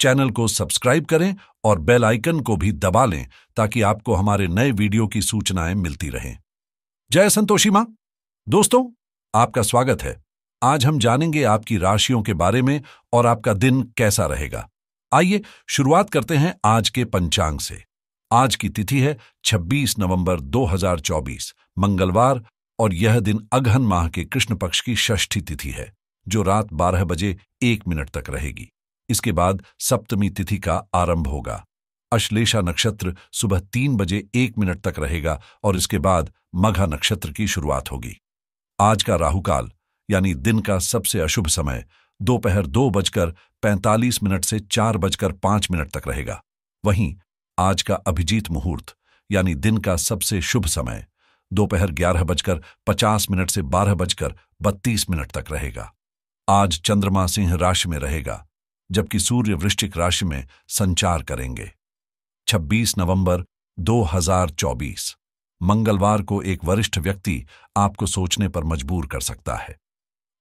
Channel को subscribe करें और बेल आइकन को भी दबा लें ताकि आपको हमारे नए वीडियो की सूचनाएँ मिलती रहें। जय संतोषी माँ। दोस्तों, आपका स्वागत है। आज हम जानेंगे आपकी राशियों के बारे में और आपका दिन कैसा रहेगा। आइए शुरुआत करते हैं आज के पंचांग से। आज की तिथि है 26 नवंबर 2024 मंगलवार और यह दिन अगहन माह के कृष्ण पक्ष की षष्ठी तिथि है, जो रात 12 बजे एक मिनट तक रहेगी। इसके बाद सप्तमी तिथि का आरंभ होगा। अश्लेषा नक्षत्र सुबह तीन बजे एक मिनट तक रहेगा और इसके बाद मघा नक्षत्र की शुरुआत होगी। आज का राहुकाल, यानी दिन का सबसे अशुभ समय, दोपहर दो बजकर पैंतालीस मिनट से चार बजकर पाँच मिनट तक रहेगा। वहीं आज का अभिजीत मुहूर्त, यानी दिन का सबसे शुभ समय, दोपहर ग्यारह बजकर पचास मिनट से बारह बजकर बत्तीस मिनट तक रहेगा। आज चंद्रमा सिंह राशि में रहेगा जबकि सूर्य वृश्चिक राशि में संचार करेंगे। 26 नवंबर 2024 मंगलवार को एक वरिष्ठ व्यक्ति आपको सोचने पर मजबूर कर सकता है।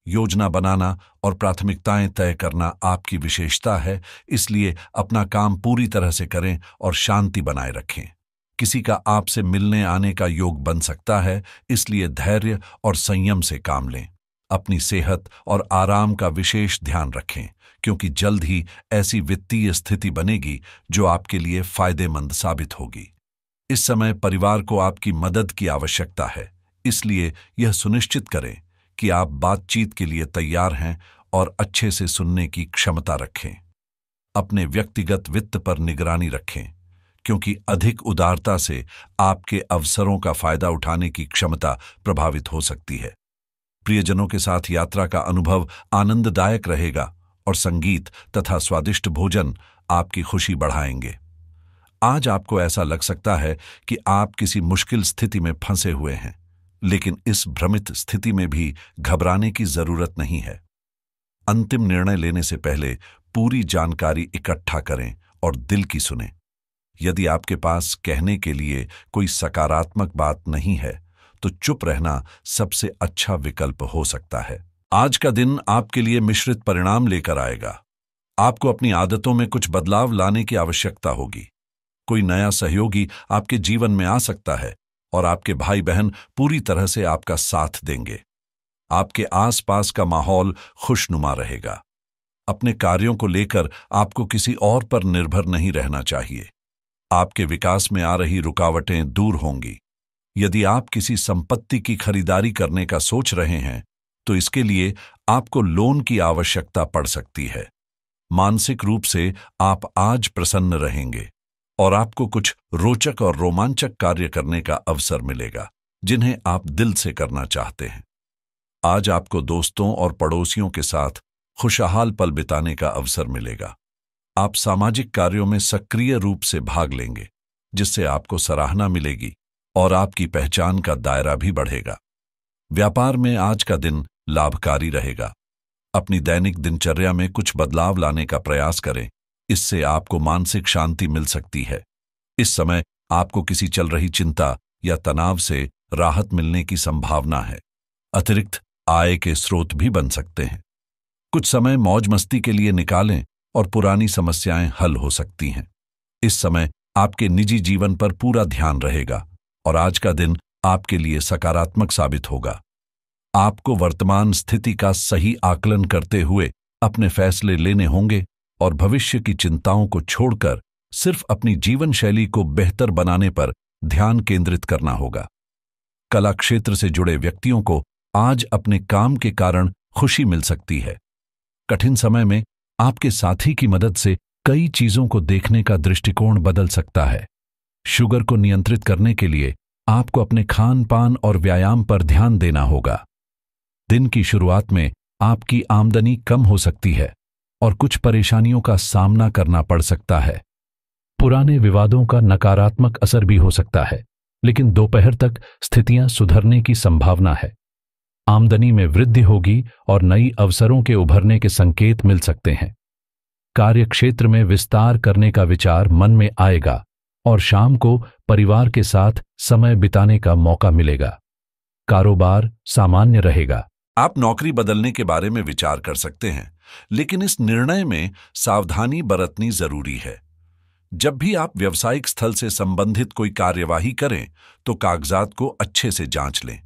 योजना बनाना और प्राथमिकताएँ तय करना आपकी विशेषता है, इसलिए अपना काम पूरी तरह से करें और शांति बनाए रखें। किसी का आपसे मिलने आने का योग बन सकता है, इसलिए धैर्य और संयम से काम लें। अपनी सेहत और आराम का विशेष ध्यान रखें, क्योंकि जल्द ही ऐसी वित्तीय स्थिति बनेगी जो आपके लिए फ़ायदेमंद साबित होगी। इस समय परिवार को आपकी मदद की आवश्यकता है, इसलिए यह सुनिश्चित करें कि आप बातचीत के लिए तैयार हैं और अच्छे से सुनने की क्षमता रखें। अपने व्यक्तिगत वित्त पर निगरानी रखें, क्योंकि अधिक उदारता से आपके अवसरों का फ़ायदा उठाने की क्षमता प्रभावित हो सकती है। प्रियजनों के साथ यात्रा का अनुभव आनंददायक रहेगा और संगीत तथा स्वादिष्ट भोजन आपकी खुशी बढ़ाएँगे। आज आपको ऐसा लग सकता है कि आप किसी मुश्किल स्थिति में फंसे हुए हैं, लेकिन इस भ्रमित स्थिति में भी घबराने की ज़रूरत नहीं है। अंतिम निर्णय लेने से पहले पूरी जानकारी इकट्ठा करें और दिल की सुने। यदि आपके पास कहने के लिए कोई सकारात्मक बात नहीं है तो चुप रहना सबसे अच्छा विकल्प हो सकता है। आज का दिन आपके लिए मिश्रित परिणाम लेकर आएगा। आपको अपनी आदतों में कुछ बदलाव लाने की आवश्यकता होगी। कोई नया सहयोगी आपके जीवन में आ सकता है और आपके भाई बहन पूरी तरह से आपका साथ देंगे। आपके आसपास का माहौल खुशनुमा रहेगा। अपने कार्यों को लेकर आपको किसी और पर निर्भर नहीं रहना चाहिए। आपके विकास में आ रही रुकावटें दूर होंगी। यदि आप किसी संपत्ति की खरीदारी करने का सोच रहे हैं तो इसके लिए आपको लोन की आवश्यकता पड़ सकती है। मानसिक रूप से आप आज प्रसन्न रहेंगे और आपको कुछ रोचक और रोमांचक कार्य करने का अवसर मिलेगा, जिन्हें आप दिल से करना चाहते हैं। आज आपको दोस्तों और पड़ोसियों के साथ खुशहाल पल बिताने का अवसर मिलेगा। आप सामाजिक कार्यों में सक्रिय रूप से भाग लेंगे, जिससे आपको सराहना मिलेगी और आपकी पहचान का दायरा भी बढ़ेगा। व्यापार में आज का दिन लाभकारी रहेगा। अपनी दैनिक दिनचर्या में कुछ बदलाव लाने का प्रयास करें। इससे आपको मानसिक शांति मिल सकती है। इस समय आपको किसी चल रही चिंता या तनाव से राहत मिलने की संभावना है। अतिरिक्त आय के स्रोत भी बन सकते हैं। कुछ समय मौज मस्ती के लिए निकालें और पुरानी समस्याएँ हल हो सकती हैं। इस समय आपके निजी जीवन पर पूरा ध्यान रहेगा। और आज का दिन आपके लिए सकारात्मक साबित होगा। आपको वर्तमान स्थिति का सही आकलन करते हुए अपने फैसले लेने होंगे और भविष्य की चिंताओं को छोड़कर सिर्फ़ अपनी जीवन शैली को बेहतर बनाने पर ध्यान केंद्रित करना होगा। कला क्षेत्र से जुड़े व्यक्तियों को आज अपने काम के कारण खुशी मिल सकती है। कठिन समय में आपके साथी की मदद से कई चीज़ों को देखने का दृष्टिकोण बदल सकता है। शुगर को नियंत्रित करने के लिए आपको अपने खान पान और व्यायाम पर ध्यान देना होगा। दिन की शुरुआत में आपकी आमदनी कम हो सकती है और कुछ परेशानियों का सामना करना पड़ सकता है। पुराने विवादों का नकारात्मक असर भी हो सकता है, लेकिन दोपहर तक स्थितियाँ सुधरने की संभावना है। आमदनी में वृद्धि होगी और नई अवसरों के उभरने के संकेत मिल सकते हैं। कार्यक्षेत्र में विस्तार करने का विचार मन में आएगा। और शाम को परिवार के साथ समय बिताने का मौका मिलेगा। कारोबार सामान्य रहेगा। आप नौकरी बदलने के बारे में विचार कर सकते हैं, लेकिन इस निर्णय में सावधानी बरतनी ज़रूरी है। जब भी आप व्यवसायिक स्थल से संबंधित कोई कार्यवाही करें तो कागजात को अच्छे से जाँच लें।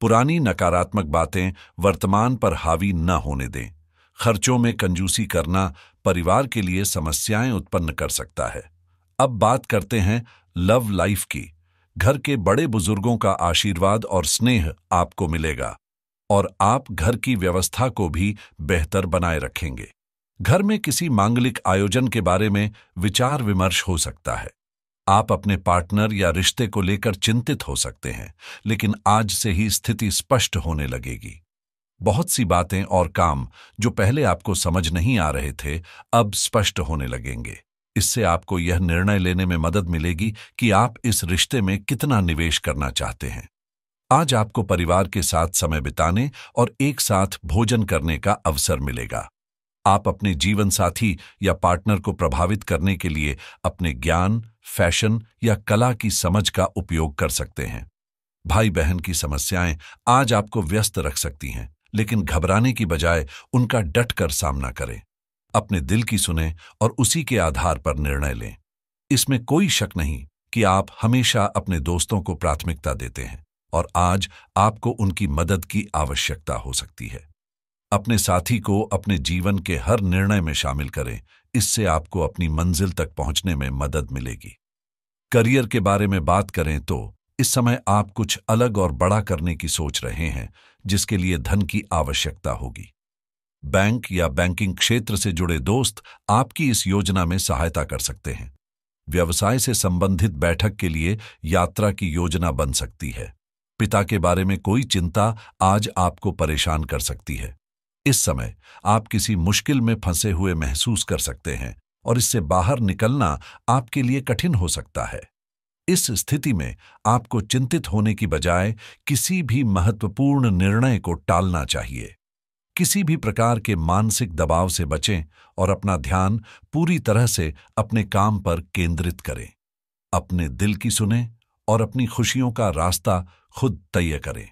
पुरानी नकारात्मक बातें वर्तमान पर हावी न होने दें। खर्चों में कंजूसी करना परिवार के लिए समस्याएँ उत्पन्न कर सकता है। अब बात करते हैं लव लाइफ की। घर के बड़े बुज़ुर्गों का आशीर्वाद और स्नेह आपको मिलेगा और आप घर की व्यवस्था को भी बेहतर बनाए रखेंगे। घर में किसी मांगलिक आयोजन के बारे में विचार विमर्श हो सकता है। आप अपने पार्टनर या रिश्ते को लेकर चिंतित हो सकते हैं, लेकिन आज से ही स्थिति स्पष्ट होने लगेगी। बहुत सी बातें और काम जो पहले आपको समझ नहीं आ रहे थे, अब स्पष्ट होने लगेंगे। इससे आपको यह निर्णय लेने में मदद मिलेगी कि आप इस रिश्ते में कितना निवेश करना चाहते हैं। आज आपको परिवार के साथ समय बिताने और एक साथ भोजन करने का अवसर मिलेगा। आप अपने जीवन साथी या पार्टनर को प्रभावित करने के लिए अपने ज्ञान, फ़ैशन या कला की समझ का उपयोग कर सकते हैं। भाई बहन की समस्याएँ आज आपको व्यस्त रख सकती हैं, लेकिन घबराने की बजाय उनका डट कर सामना करें। अपने दिल की सुने और उसी के आधार पर निर्णय लें। इसमें कोई शक नहीं कि आप हमेशा अपने दोस्तों को प्राथमिकता देते हैं और आज आपको उनकी मदद की आवश्यकता हो सकती है। अपने साथी को अपने जीवन के हर निर्णय में शामिल करें, इससे आपको अपनी मंजिल तक पहुँचने में मदद मिलेगी। करियर के बारे में बात करें तो इस समय आप कुछ अलग और बड़ा करने की सोच रहे हैं, जिसके लिए धन की आवश्यकता होगी। बैंक या बैंकिंग क्षेत्र से जुड़े दोस्त आपकी इस योजना में सहायता कर सकते हैं। व्यवसाय से संबंधित बैठक के लिए यात्रा की योजना बन सकती है। पिता के बारे में कोई चिंता आज आपको परेशान कर सकती है। इस समय आप किसी मुश्किल में फंसे हुए महसूस कर सकते हैं और इससे बाहर निकलना आपके लिए कठिन हो सकता है। इस स्थिति में आपको चिंतित होने की बजाय किसी भी महत्वपूर्ण निर्णय को टालना चाहिए। किसी भी प्रकार के मानसिक दबाव से बचें और अपना ध्यान पूरी तरह से अपने काम पर केंद्रित करें। अपने दिल की सुने और अपनी खुशियों का रास्ता खुद तय करें।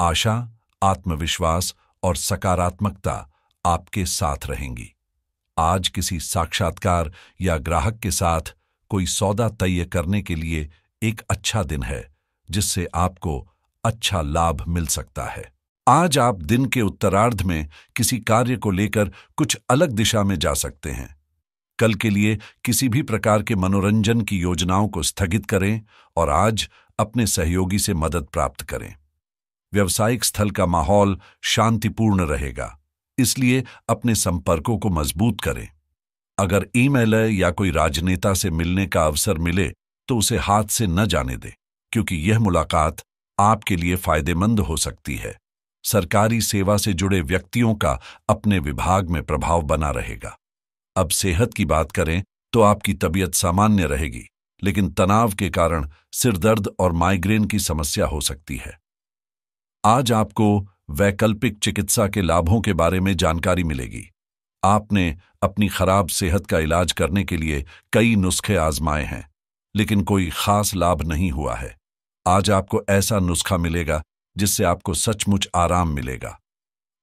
आशा, आत्मविश्वास और सकारात्मकता आपके साथ रहेंगी। आज किसी साक्षात्कार या ग्राहक के साथ कोई सौदा तय करने के लिए एक अच्छा दिन है, जिससे आपको अच्छा लाभ मिल सकता है। आज आप दिन के उत्तरार्ध में किसी कार्य को लेकर कुछ अलग दिशा में जा सकते हैं। कल के लिए किसी भी प्रकार के मनोरंजन की योजनाओं को स्थगित करें और आज अपने सहयोगी से मदद प्राप्त करें। व्यावसायिक स्थल का माहौल शांतिपूर्ण रहेगा, इसलिए अपने संपर्कों को मज़बूत करें। अगर ईमेल या कोई राजनेता से मिलने का अवसर मिले तो उसे हाथ से न जाने दे, क्योंकि यह मुलाकात आपके लिए फ़ायदेमंद हो सकती है। सरकारी सेवा से जुड़े व्यक्तियों का अपने विभाग में प्रभाव बना रहेगा। अब सेहत की बात करें तो आपकी तबीयत सामान्य रहेगी, लेकिन तनाव के कारण सिरदर्द और माइग्रेन की समस्या हो सकती है। आज आपको वैकल्पिक चिकित्सा के लाभों के बारे में जानकारी मिलेगी। आपने अपनी खराब सेहत का इलाज करने के लिए कई नुस्खे आजमाए हैं, लेकिन कोई खास लाभ नहीं हुआ है। आज आपको ऐसा नुस्खा मिलेगा जिससे आपको सचमुच आराम मिलेगा।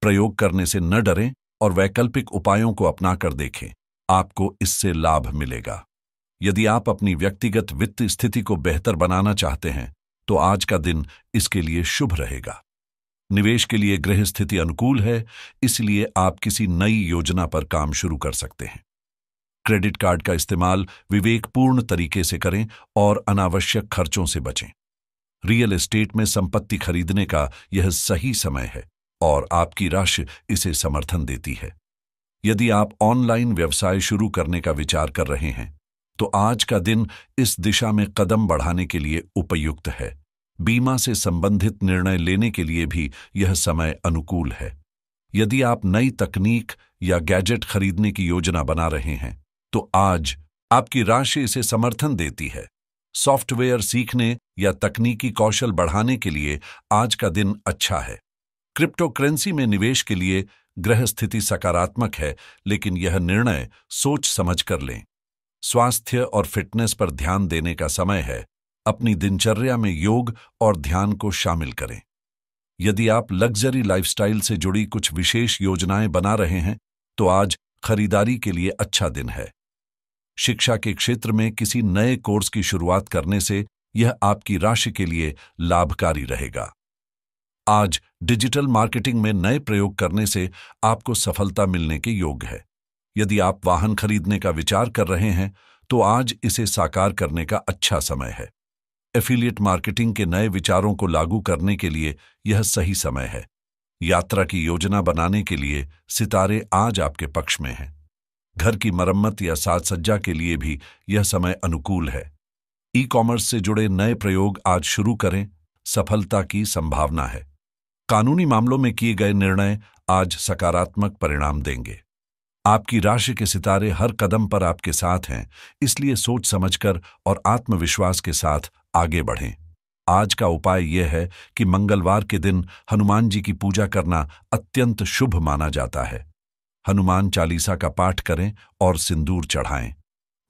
प्रयोग करने से न डरें और वैकल्पिक उपायों को अपनाकर देखें। आपको इससे लाभ मिलेगा। यदि आप अपनी व्यक्तिगत वित्त स्थिति को बेहतर बनाना चाहते हैं तो आज का दिन इसके लिए शुभ रहेगा। निवेश के लिए गृह स्थिति अनुकूल है, इसलिए आप किसी नई योजना पर काम शुरू कर सकते हैं। क्रेडिट कार्ड का इस्तेमाल विवेकपूर्ण तरीके से करें और अनावश्यक खर्चों से बचें। रियल एस्टेट में संपत्ति खरीदने का यह सही समय है और आपकी राशि इसे समर्थन देती है। यदि आप ऑनलाइन व्यवसाय शुरू करने का विचार कर रहे हैं तो आज का दिन इस दिशा में कदम बढ़ाने के लिए उपयुक्त है। बीमा से संबंधित निर्णय लेने के लिए भी यह समय अनुकूल है। यदि आप नई तकनीक या गैजेट खरीदने की योजना बना रहे हैं तो आज आपकी राशि इसे समर्थन देती है। सॉफ्टवेयर सीखने या तकनीकी कौशल बढ़ाने के लिए आज का दिन अच्छा है। क्रिप्टोकरेंसी में निवेश के लिए ग्रह स्थिति सकारात्मक है, लेकिन यह निर्णय सोच समझ कर लें। स्वास्थ्य और फिटनेस पर ध्यान देने का समय है। अपनी दिनचर्या में योग और ध्यान को शामिल करें। यदि आप लग्जरी लाइफस्टाइल से जुड़ी कुछ विशेष योजनाएँ बना रहे हैं तो आज खरीदारी के लिए अच्छा दिन है। शिक्षा के क्षेत्र में किसी नए कोर्स की शुरुआत करने से यह आपकी राशि के लिए लाभकारी रहेगा। आज डिजिटल मार्केटिंग में नए प्रयोग करने से आपको सफलता मिलने के योग है। यदि आप वाहन खरीदने का विचार कर रहे हैं तो आज इसे साकार करने का अच्छा समय है। एफिलिएट मार्केटिंग के नए विचारों को लागू करने के लिए यह सही समय है। यात्रा की योजना बनाने के लिए सितारे आज आपके पक्ष में हैं। घर की मरम्मत या साज सज्जा के लिए भी यह समय अनुकूल है। ई कॉमर्स से जुड़े नए प्रयोग आज शुरू करें, सफलता की संभावना है। कानूनी मामलों में किए गए निर्णय आज सकारात्मक परिणाम देंगे। आपकी राशि के सितारे हर कदम पर आपके साथ हैं, इसलिए सोच समझकर और आत्मविश्वास के साथ आगे बढ़ें। आज का उपाय यह है कि मंगलवार के दिन हनुमान जी की पूजा करना अत्यंत शुभ माना जाता है। हनुमान चालीसा का पाठ करें और सिंदूर चढ़ाएँ।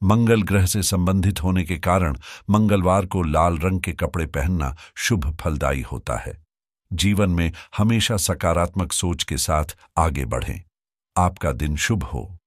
मंगल ग्रह से संबंधित होने के कारण मंगलवार को लाल रंग के कपड़े पहनना शुभ फलदायी होता है। जीवन में हमेशा सकारात्मक सोच के साथ आगे बढ़ें। आपका दिन शुभ हो।